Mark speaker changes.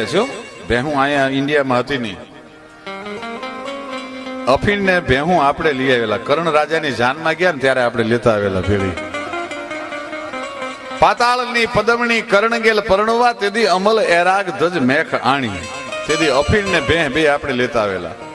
Speaker 1: છો ભેહું અહીંયા ઇન્ડિયામાં હતી નહીં. અફીણ ને ભેહું આપણે લઈ આવેલા. કર્ણ રાજાની જાનમાં ગયા ને ત્યારે આપણે લેતા આવેલા ભેળી. પાતાળની પદમણી કરણગેલ પરણવા, તેથી અમલ એરાગ ધજ મેખ આણી. તેથી અફીણ ને ભેહ બે આપણે લેતા આવેલા.